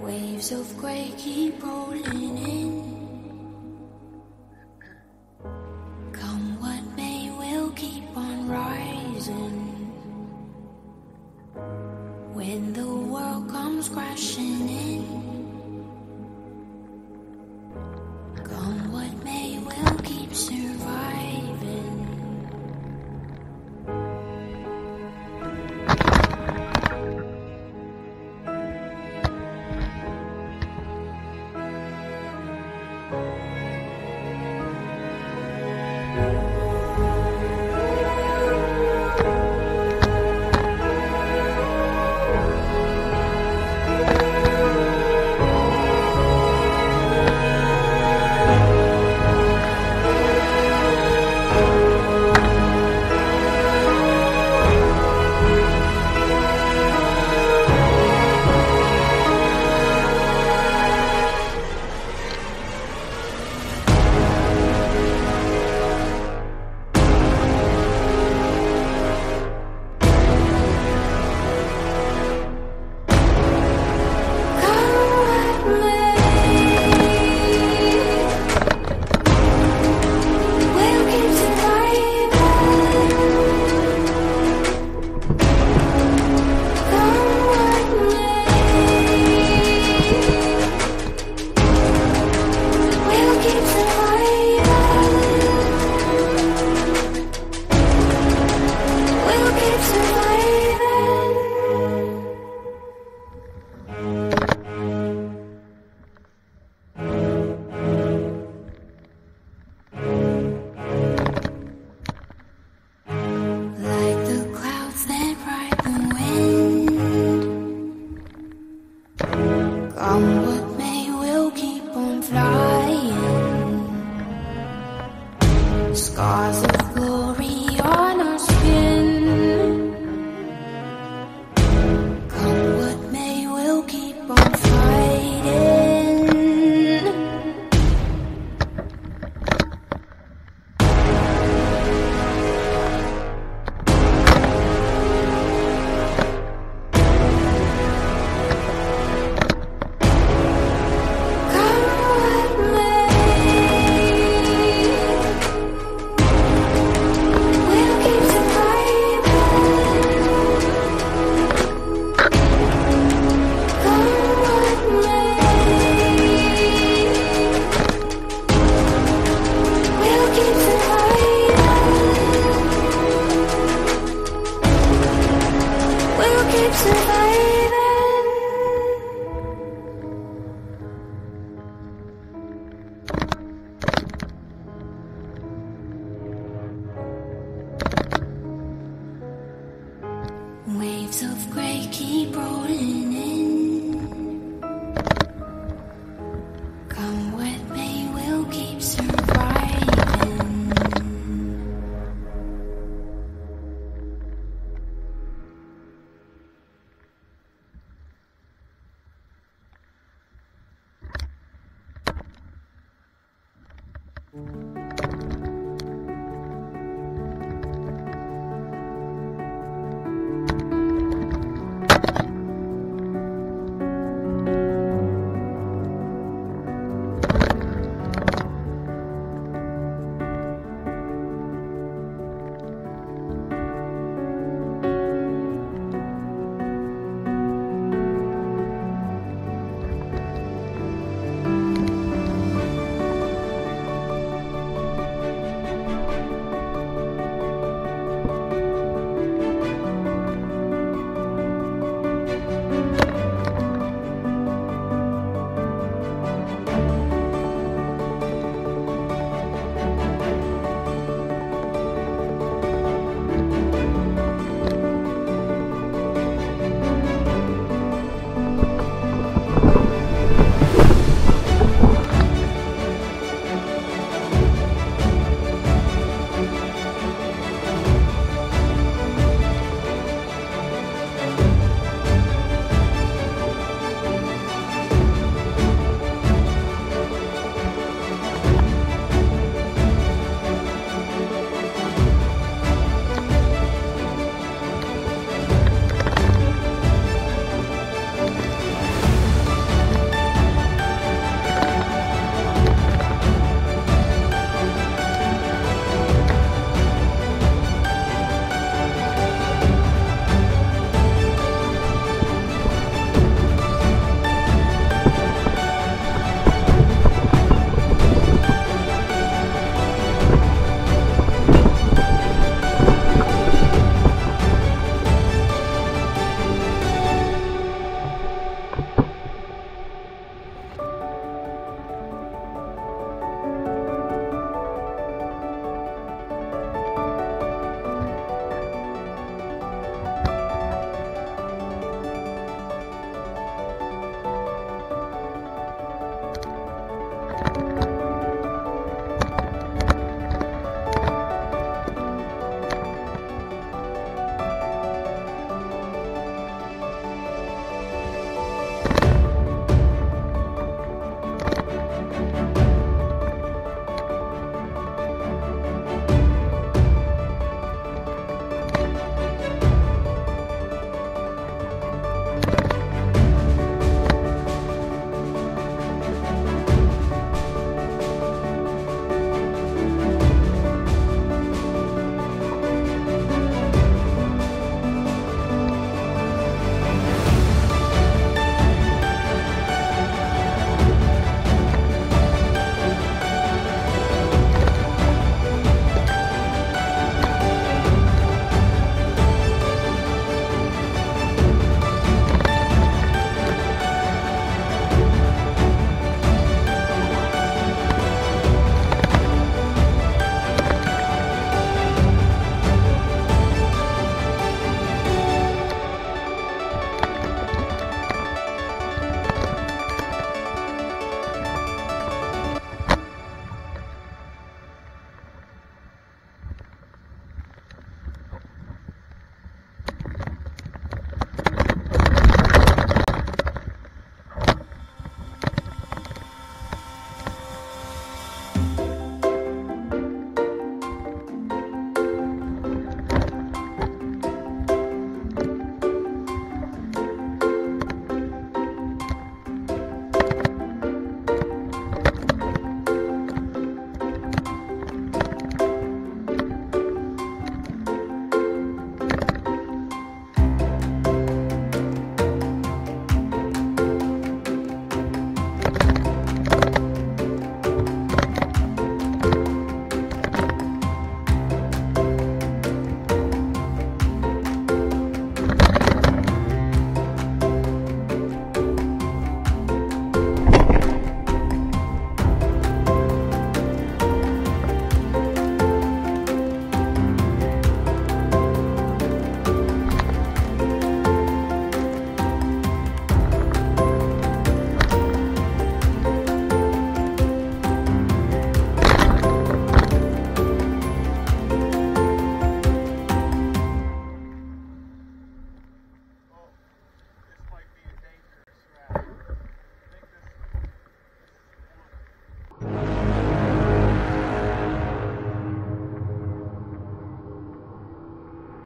Waves of grey keep rolling in. We'll